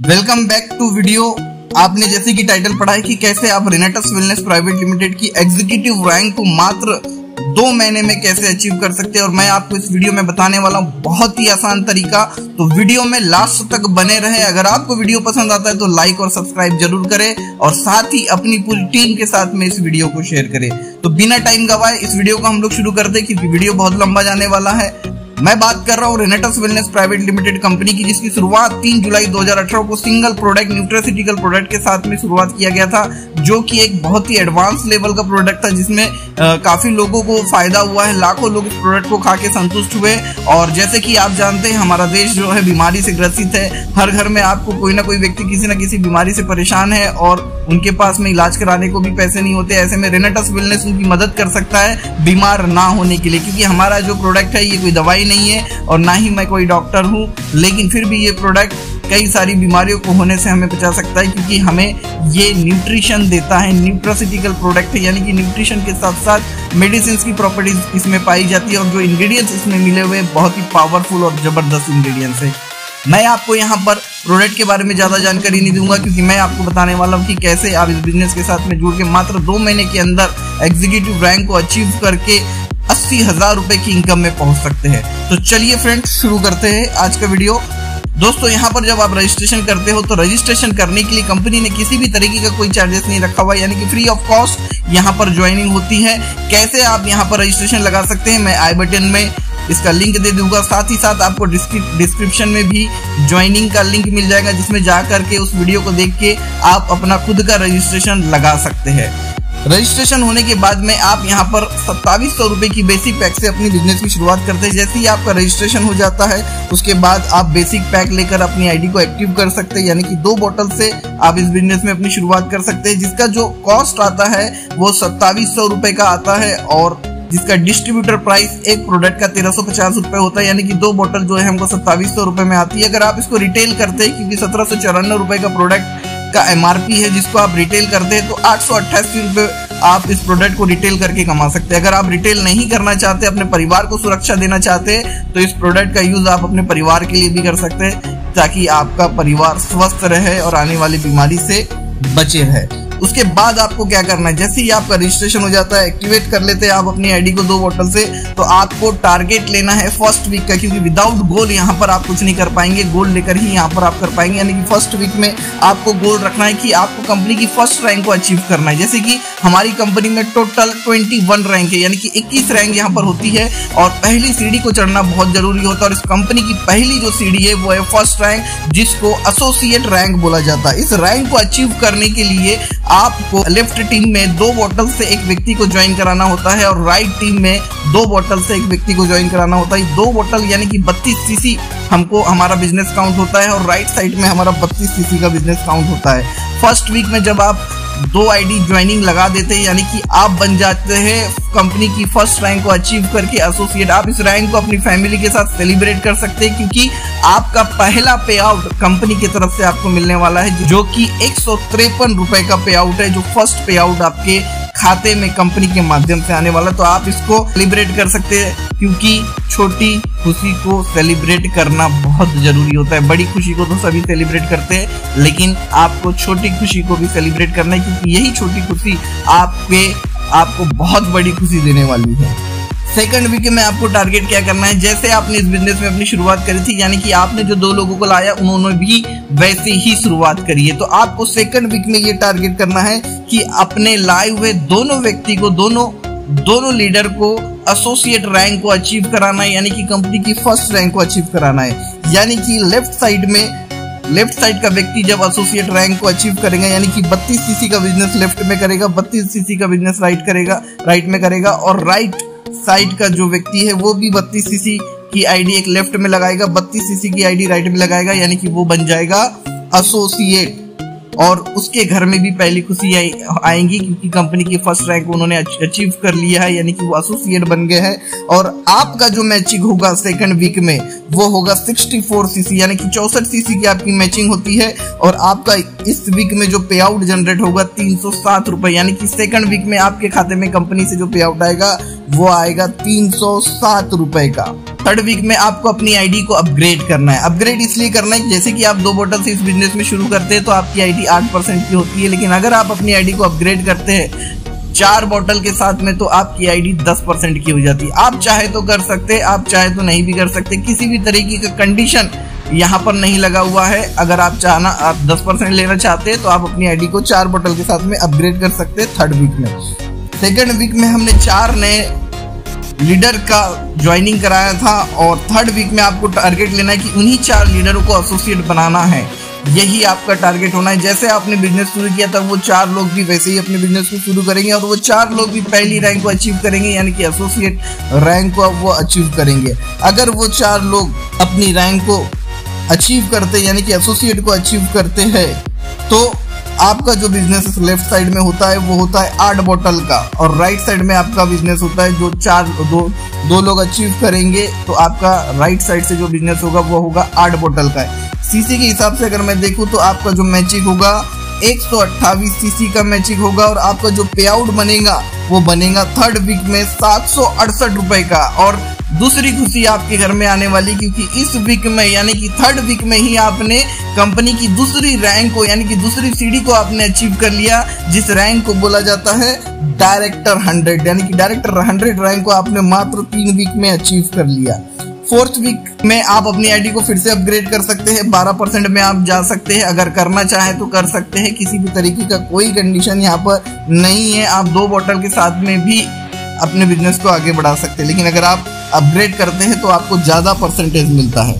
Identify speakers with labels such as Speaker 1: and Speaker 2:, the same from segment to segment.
Speaker 1: Welcome back to video आपने जैसे कि टाइटल पढ़ा है कि कैसे आप रिनेटस वेलनेस प्राइवेट लिमिटेड की एग्जीक्यूटिव रैंक को मात्र दो महीने में कैसे अचीव कर सकते हैं? और मैं आपको इस वीडियो में बताने वाला हूँ, बहुत ही आसान तरीका। तो वीडियो में लास्ट तक बने रहे। अगर आपको वीडियो पसंद आता है तो लाइक और सब्सक्राइब ज़रूर करें और साथ ही अपनी पूरी टीम के साथ में इस वीडियो को शेयर करें। तो बिना टाइम गवाए इस वीडियो को हम लोग शुरू करते हैं, क्योंकि वीडियो बहुत लंबा जाने वाला है। मैं बात कर रहा हूँ Renatus wellness private limited company की, जिसकी शुरुआत 3 जुलाई 2018 को सिंगल प्रोडक्ट न्यूट्रासिटिकल प्रोडक्ट के साथ में शुरुआत किया गया था, जो कि एक बहुत ही एडवांस लेवल का प्रोडक्ट था, जिसमें काफ़ी लोगों को फ़ायदा हुआ है। लाखों लोग इस प्रोडक्ट को खा के संतुष्ट हुए। और जैसे कि आप जानते हैं, हमारा देश जो है बीमारी से ग्रसित है। हर घर में आपको कोई ना कोई व्यक्ति किसी न किसी बीमारी से परेशान है और उनके पास में इलाज कराने को भी पैसे नहीं होते। ऐसे में रेनेटस वेलनेस उनकी मदद कर सकता है बीमार ना होने के लिए, क्योंकि हमारा जो प्रोडक्ट है, ये कोई दवाई नहीं है और ना ही मैं कोई डॉक्टर हूँ, लेकिन फिर भी ये प्रोडक्ट कई सारी बीमारियों को होने से हमें बचा सकता है, क्योंकि हमें ये न्यूट्रिशन देता है न्यूट्रोसिटिकल प्रोडक्ट है, यानी कि न्यूट्रिशन के साथ साथ मेडिसिन की प्रॉपर्टीज़ इसमें पाई जाती है और जो इंग्रेडिएंट्स इसमें मिले हुए बहुत ही पावरफुल और ज़बरदस्त इंग्रेडिएंट्स है। मैं आपको यहाँ पर प्रोडक्ट के बारे में ज़्यादा जानकारी नहीं दूँगा, क्योंकि मैं आपको बताने वाला हूँ कि कैसे आप इस बिज़नेस के साथ में जुड़ के मात्र दो महीने के अंदर एग्जीक्यूटिव रैंक को अचीव करके अस्सी हज़ार रुपए की इनकम में पहुँच सकते हैं। तो चलिए फ्रेंड्स शुरू करते हैं आज का वीडियो दोस्तों, यहाँ पर जब आप रजिस्ट्रेशन करते हो तो रजिस्ट्रेशन करने के लिए कंपनी ने किसी भी तरीके का कोई चार्जेस नहीं रखा हुआ, यानी कि फ्री ऑफ़ कॉस्ट यहाँ पर ज्वाइनिंग होती है। कैसे आप यहाँ पर रजिस्ट्रेशन लगा सकते हैं, मैं आई बटन में इसका लिंक दे दूँगा। साथ ही साथ आपको डिस्क्रिप्शन में भी ज्वाइनिंग का लिंक मिल जाएगा, जिसमें जा करके उस वीडियो को देख के आप अपना खुद का रजिस्ट्रेशन लगा सकते हैं। रजिस्ट्रेशन होने के बाद में आप यहाँ पर सत्तावीस सौ रुपए की बेसिक पैक से अपनी बिज़नेस की शुरुआत करते हैं। जैसे ही आपका रजिस्ट्रेशन हो जाता है, उसके बाद आप बेसिक पैक लेकर अपनी आईडी को एक्टिव कर सकते हैं। यानी कि दो बोतल से आप इस बिज़नेस में अपनी शुरुआत कर सकते हैं, जिसका जो कॉस्ट आता है, वो सत्तावीस सौ का आता है और जिसका डिस्ट्रीब्यूटर प्राइस एक प्रोडक्ट का तेरह सौ पचास रुपए होता है। यानी कि दो बोतल जो है, हमको सत्तावीस सौ रुपए में आती है। अगर आप इसको रिटेल करते हैं, क्योंकि सत्रह सौ चौरानवे रुपए का प्रोडक्ट का एमआरपी है जिसको आप रिटेल करते हैं तो आठ सौ आप इस प्रोडक्ट को रिटेल करके कमा सकते हैं। अगर आप रिटेल नहीं करना चाहते, अपने परिवार को सुरक्षा देना चाहते हैं तो इस प्रोडक्ट का यूज़ आप अपने परिवार के लिए भी कर सकते हैं, ताकि आपका परिवार स्वस्थ रहे और आने वाली बीमारी से बचे रहे। उसके बाद आपको क्या करना है? जैसे ही आपका रजिस्ट्रेशन हो जाता है एक्टिवेट कर लेते हैं आप अपनी आईडी को दो बोतल से तो आपको टारगेट लेना है फ़र्स्ट वीक का, क्योंकि विदाउट गोल यहाँ पर आप कुछ नहीं कर पाएँगे। गोल लेकर ही यहाँ पर आप कर पाएँगे। यानी कि फ़र्स्ट वीक में आपको गोल रखना है कि आपको कंपनी की फ़र्स्ट रैंक को अचीव करना है। जैसे कि हमारी कंपनी में टोटल ट्वेंटी वन रैंक है, यानी कि इक्कीस रैंक यहाँ पर होती है। और पहली सीढ़ी को चढ़ना बहुत ज़रूरी होता है, और इस कंपनी की पहली जो सीढ़ी है, वो है फ़र्स्ट रैंक जिसको एसोसिएट रैंक बोला जाता है। इस रैंक को अचीव करने के लिए आपको लेफ़्ट टीम में दो बोतल से एक व्यक्ति को ज्वाइन कराना होता है और राइट टीम में दो बोतल से एक व्यक्ति को ज्वाइन कराना होता है। दो बोतल यानी कि बत्तीस सीसी हमको, हमारा बिज़नेस काउंट होता है और राइट साइड में हमारा बत्तीस सीसी का बिज़नेस काउंट होता है। फ़र्स्ट वीक में जब आप दो आईडी ज्वाइनिंग लगा देते हैं, यानी कि आप बन जाते हैं कंपनी की फ़र्स्ट रैंक को अचीव करके एसोसिएट आप इस रैंक को अपनी फैमिली के साथ सेलिब्रेट कर सकते हैं, क्योंकि आपका पहला पे आउट कंपनी की तरफ़ से आपको मिलने वाला है, जो कि एक रुपए का पे आउट है, जो फ़र्स्ट पे आउट आपके खाते में कंपनी के माध्यम से आने वाला तो आप इसको सेलिब्रेट कर सकते हैं, क्योंकि छोटी खुशी को सेलिब्रेट करना बहुत ज़रूरी होता है। बड़ी खुशी को तो सभी सेलिब्रेट करते हैं, लेकिन आपको छोटी खुशी को भी सेलिब्रेट करना है, क्योंकि यही छोटी खुशी आपके, आपको बहुत बड़ी खुशी देने वाली है। सेकंड वीक में आपको टारगेट क्या करना है? जैसे आपने इस बिज़नेस में अपनी शुरुआत करी थी, यानी कि आपने जो दो लोगों को लाया, उन्होंने भी वैसे ही शुरुआत करी है। तो आपको सेकंड वीक में ये टारगेट करना है कि अपने लाए हुए दोनों व्यक्ति को, दोनों दोनों लीडर को एसोसिएट रैंक को अचीव कराना है, यानी कि कंपनी की फ़र्स्ट रैंक को अचीव कराना है। यानी कि लेफ़्ट साइड में लेफ़्ट साइड का व्यक्ति जब एसोसिएट रैंक को अचीव करेगा, यानी कि 32 सीसी का बिज़नेस लेफ़्ट में करेगा 32 सीसी का बिज़नेस राइट करेगा राइट में करेगा, और राइट साइड का जो व्यक्ति है, वो भी 32 सीसी की आईडी एक लेफ़्ट में लगाएगा 32 सीसी की आईडी राइट में लगाएगा, यानी कि वो बन जाएगा। एसोसिएट और उसके घर में भी पहली खुशी आएँगी क्योंकि कंपनी की फ़र्स्ट रैंक उन्होंने अचीव कर लिया है, यानी कि वो एसोसिएट बन गए हैं। और आपका जो मैचिंग होगा सेकंड वीक में, वो होगा 64 सीसी यानी कि चौसठ सीसी की आपकी मैचिंग होती है। और आपका इस वीक में जो पे आउट जनरेट होगा तीन सौ सात रुपए, यानी कि सेकंड वीक में आपके खाते में कंपनी से जो पे आउट आएगा, वो आएगा तीन सौ सात का। थर्ड वीक में आपको अपनी आईडी को अपग्रेड करना है। अपग्रेड इसलिए करना है जैसे कि आप दो बोटल से इस बिज़नेस में शुरू करते हैं तो आपकी आईडी आठ परसेंट की होती है, लेकिन अगर आप अपनी आईडी को अपग्रेड करते हैं चार बॉटल के साथ में तो आपकी आईडी दस परसेंट की हो जाती है। आप चाहे तो कर सकते आप चाहे तो नहीं भी कर सकते। किसी भी तरीके का कंडीशन यहाँ पर नहीं लगा हुआ है। अगर आप चाहना, आप दस परसेंट लेना चाहते हैं तो आप अपनी आईडी को चार बोतल के साथ में अपग्रेड कर सकते हैं थर्ड वीक में। सेकेंड वीक में हमने चार नए लीडर का ज्वाइनिंग कराया था और थर्ड वीक में आपको टारगेट लेना है कि उन्हीं चार लीडरों को एसोसिएट बनाना है। यही आपका टारगेट होना है। जैसे आपने बिज़नेस शुरू किया था वो चार लोग भी वैसे ही अपने बिज़नेस को शुरू करेंगे और वो चार लोग भी पहली रैंक को अचीव करेंगे, यानी कि एसोसिएट रैंक को वो अचीव करेंगे। अगर वो चार लोग अपनी रैंक को अचीव करते, यानी कि एसोसिएट को अचीव करते हैं तो आपका जो बिज़नेस लेफ़्ट साइड में होता है, वो होता है आठ बॉटल का। और राइट साइड में आपका बिज़नेस होता है जो चार, दो दो लोग अचीव करेंगे तो आपका राइट साइड से जो बिज़नेस होगा, वो होगा आठ बॉटल का। सीसी के हिसाब से अगर मैं देखूँ तो आपका जो मैचिंग होगा, एक सौ सीसी का मैचिंग होगा, और आपका जो पे आउट बनेगा, वो बनेगा थर्ड वीक में सात सौ अड़सठ रुपए का। और दूसरी खुशी आपके घर में आने वाली, क्योंकि इस वीक में, यानी कि थर्ड वीक में ही आपने कंपनी की दूसरी रैंक को, यानी कि दूसरी सीढ़ी को आपने अचीव कर लिया, जिस रैंक को बोला जाता है डायरेक्टर हंड्रेड यानी कि डायरेक्टर हंड्रेड रैंक को आपने मात्र तीन वीक में अचीव कर लिया। फोर्थ वीक में आप अपनी आईडी को फिर से अपग्रेड कर सकते हैं 12 परसेंट में आप जा सकते हैं, अगर करना चाहे तो कर सकते हैं, किसी भी तरीके का कोई कंडीशन यहाँ पर नहीं है। आप दो बोतल के साथ में भी अपने बिज़नेस को आगे बढ़ा सकते हैं। लेकिन अगर आप अपग्रेड करते हैं तो आपको ज़्यादा परसेंटेज मिलता है।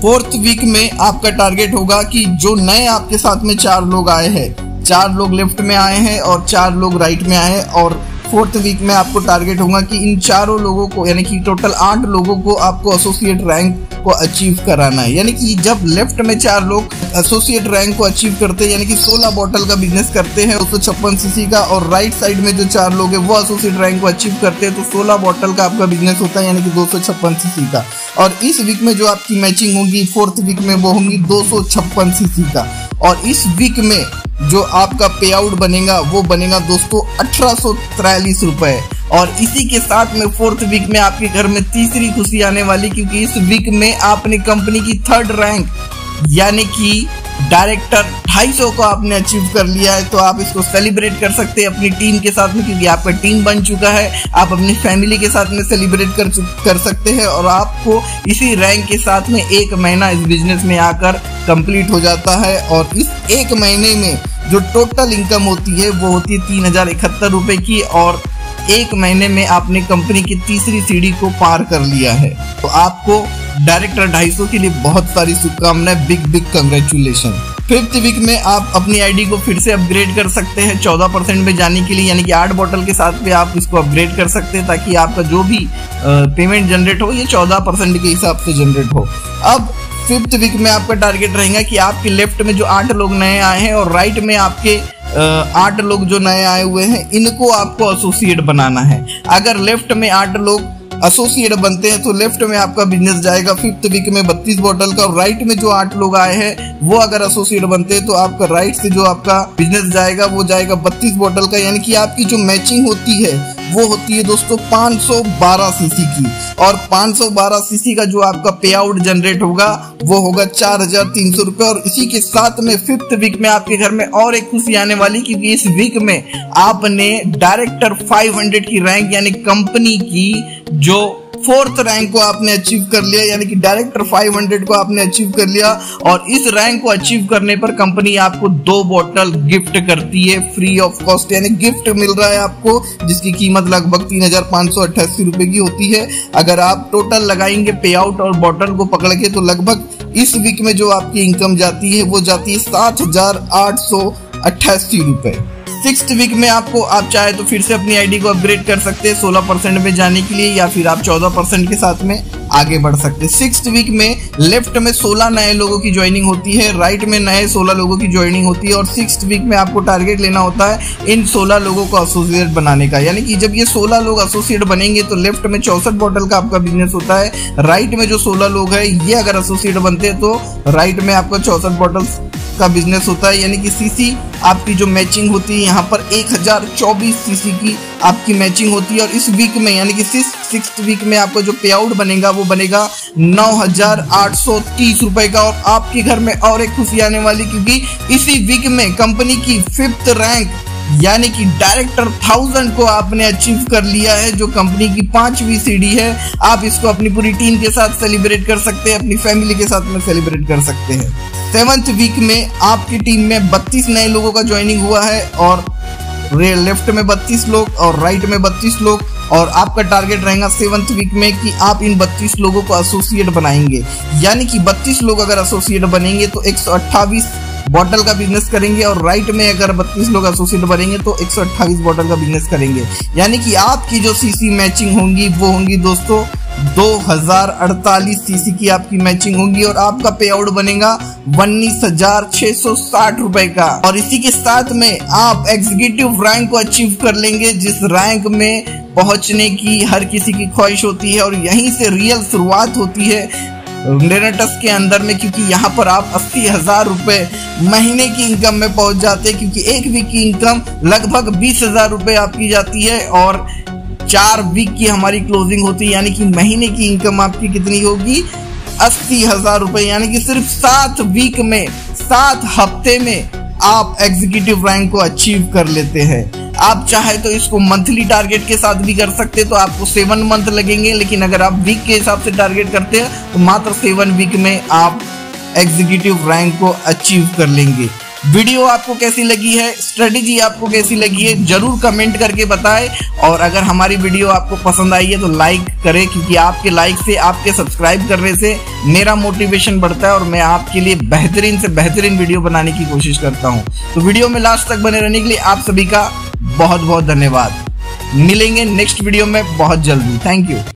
Speaker 1: फोर्थ वीक में आपका टारगेट होगा कि जो नए आपके साथ में चार लोग आए हैं, चार लोग लेफ़्ट में आए हैं और चार लोग राइट में आए हैं और फोर्थ वीक में आपको टारगेट होगा कि इन चारों लोगों को, यानी कि टोटल आठ लोगों को आपको एसोसिएट रैंक को अचीव कराना है। यानी कि जब लेफ़्ट में चार लोग एसोसिएट रैंक को अचीव करते हैं, यानी कि 16 बॉटल का बिज़नेस करते हैं, दो छप्पन सीसी का, और राइट साइड में जो चार लोग हैं, वो एसोसिएट रैंक को अचीव करते हैं तो 16 बॉटल का आपका बिज़नेस होता है, यानी कि दो सौ छप्पन सीसी का। और इस वीक में जो आपकी मैचिंग होगी फोर्थ वीक में वो होंगी दो सौ छप्पन सीसी का। और इस वीक में जो आपका पे आउट बनेगा, वो बनेगा दोस्तों अठारह सौ रुपए। और इसी के साथ में फोर्थ वीक में आपके घर में तीसरी खुशी आने वाली, क्योंकि इस वीक में आपने कंपनी की थर्ड रैंक यानी कि डायरेक्टर 250 को आपने अचीव कर लिया है। तो आप इसको सेलिब्रेट कर सकते हैं अपनी टीम के साथ में, क्योंकि आपका टीम बन चुका है। आप अपनी फैमिली के साथ में सेलिब्रेट कर कर सकते हैं और आपको इसी रैंक के साथ में एक महीना इस बिज़नेस में आकर कंप्लीट हो जाता है। और इस एक महीने में जो टोटल इनकम होती है, वो होती है तीन हज़ार इकहत्तर रुपए की। और एक महीने में आपने कंपनी की तीसरी सीढ़ी को पार कर लिया है। तो आपको डायरेक्टर ढाई के लिए बहुत सारी शुभकामनाएँ, big big congratulation fifth week में आप अपनी आईडी को फिर से अपग्रेड कर सकते हैं। चौदह परसेंट में जाने के लिए, यानी कि आठ बॉटल के साथ में आप इसको अपग्रेड कर सकते हैं, ताकि आपका जो भी पेमेंट जनरेट हो, ये चौदह परसेंट के हिसाब से जनरेट हो। अब फिफ्थ वीक में आपका टारगेट रहेगा कि आपके लेफ़्ट में जो आठ लोग नए आए हैं और राइट में आपके आठ लोग जो नए आए हुए हैं, इनको आपको एसोसिएट बनाना है। अगर लेफ़्ट में आठ लोग एसोसिएट बनते हैं तो लेफ़्ट में आपका बिज़नेस जाएगा फिफ्थ वीक में बत्तीस बॉटल का, और राइट में जो आठ लोग आए हैं, वो अगर एसोसिएट बनते हैं तो आपका राइट से जो आपका बिज़नेस जाएगा, वो जाएगा बत्तीस बॉटल का। यानी कि आपकी जो मैचिंग होती है वो होती है दोस्तों 512 सीसी की। और 512 सीसी का जो आपका पे आउट जनरेट होगा, वो होगा चार हज़ार तीन सौ रुपए और इसी के साथ में फिफ्थ वीक में आपके घर में और एक खुशी आने वाली क्योंकि इस वीक में आपने डायरेक्टर 500 की रैंक यानी कंपनी की जो फोर्थ रैंक को आपने अचीव कर लिया, यानी कि डायरेक्टर 500 को आपने अचीव कर लिया, और इस रैंक को अचीव करने पर कंपनी आपको दो बोतल गिफ्ट करती है फ्री ऑफ़ कॉस्ट यानी गिफ्ट मिल रहा है आपको, जिसकी कीमत लगभग तीन हज़ार पाँच सौ अट्ठासी रुपए की होती है। अगर आप टोटल लगाएँगे पे आउट और बॉटल को पकड़ के तो लगभग इस वीक में जो आपकी इनकम जाती है, वो जाती है सात हज़ार आठ सौ अट्ठासी रुपए। सिक्स वीक में आपको, आप चाहे तो फिर से अपनी आईडी को अपग्रेड कर सकते हैं सोलह परसेंट में जाने के लिए या फिर आप चौदह परसेंट के साथ में आगे बढ़ सकते हैं। सिक्स वीक में लेफ़्ट में सोलह नए लोगों की ज्वाइनिंग होती है राइट में नए सोलह लोगों की ज्वाइनिंग होती है और सिक्स वीक में आपको टारगेट लेना होता है इन सोलह लोगों को एसोसिएट बनाने का। यानी कि जब ये सोलह लोग एसोसिएट बनेंगे तो लेफ़्ट में चौसठ बॉटल का आपका बिज़नेस होता है राइट में जो सोलह लोग है, ये अगर एसोसिएट बनते हैं तो राइट में आपका चौसठ बॉटल का बिज़नेस होता है, यानी कि सीसी आपकी जो मैचिंग होती है, यहाँ पर 1024 सीसी की आपकी मैचिंग होती है, और इस वीक में, यानी कि सिक्स वीक में आपका जो पे आउट बनेगा, वो बनेगा नौ हज़ार आठ सौ तीस रुपए का, और आपके घर में और एक खुशी आने वाली, क्योंकि इसी वीक में कंपनी की फिफ्थ रैंक यानी कि डायरेक्टर थाउज़ेंड को आपने अचीव कर लिया है, जो कंपनी की पांचवी सीढ़ी है। आप इसको अपनी पूरी टीम के साथ सेलिब्रेट कर सकते हैं, अपनी फैमिली के साथ में सेलिब्रेट कर सकते हैं। सेवंथ वीक में आपकी टीम में 32 नए लोगों का ज्वाइनिंग हुआ है और लेफ़्ट में 32 लोग और राइट में 32 लोग और आपका टारगेट रहेगा सेवंथ वीक में कि आप इन 32 लोगों को एसोसिएट बनाएँगे। यानी कि 32 लोग अगर एसोसिएट बनेंगे तो एक बॉटल का बिज़नेस करेंगे और राइट में अगर बत्तीस लोग एसोसिएट बनेंगे तो एक बॉटल का बिज़नेस करेंगे। यानी कि आपकी जो सीसी मैचिंग होंगी, वो होंगी दोस्तों 2048 सीसी की आपकी मैचिंग होगी और आपका पे आउट बनेगा उन्नीस हज़ार छह सौ साठ रुपए का। और इसी के साथ में आप एग्जीक्यूटिव रैंक को अचीव कर लेंगे, जिस रैंक में पहुँचने की हर किसी की ख्वाहिश होती है और यहीं से रियल शुरुआत होती है। रेनेटस के अंदर में, क्योंकि यहाँ पर आप अस्सी हज़ार रुपए महीने की इनकम में पहुँच जाते हैं, क्योंकि एक वीक की इनकम लगभग बीस हज़ार रुपए आपकी जाती है, और चार वीक की हमारी क्लोजिंग होती है, यानी कि महीने की इनकम आपकी कितनी होगी? अस्सी हज़ार रुपए, यानी कि सिर्फ़ सात वीक में, सात हफ़्ते में आप एग्जीक्यूटिव रैंक को अचीव कर लेते हैं। आप चाहे तो इसको मंथली टारगेट के साथ भी कर सकते तो आपको सेवन मंथ लगेंगे, लेकिन अगर आप वीक के हिसाब से टारगेट करते हैं तो मात्र सेवन वीक में आप एग्जीक्यूटिव रैंक को अचीव कर लेंगे। वीडियो आपको कैसी लगी है स्ट्रेटेजी आपको कैसी लगी है, ज़रूर कमेंट करके बताएँ। और अगर हमारी वीडियो आपको पसंद आई है तो लाइक करें, क्योंकि आपके लाइक से, आपके सब्सक्राइब करने से मेरा मोटिवेशन बढ़ता है और मैं आपके लिए बेहतरीन से बेहतरीन वीडियो बनाने की कोशिश करता हूँ। तो वीडियो में लास्ट तक बने रहने के लिए आप सभी का बहुत बहुत धन्यवाद। मिलेंगे नेक्स्ट वीडियो में बहुत जल्दी। Thank you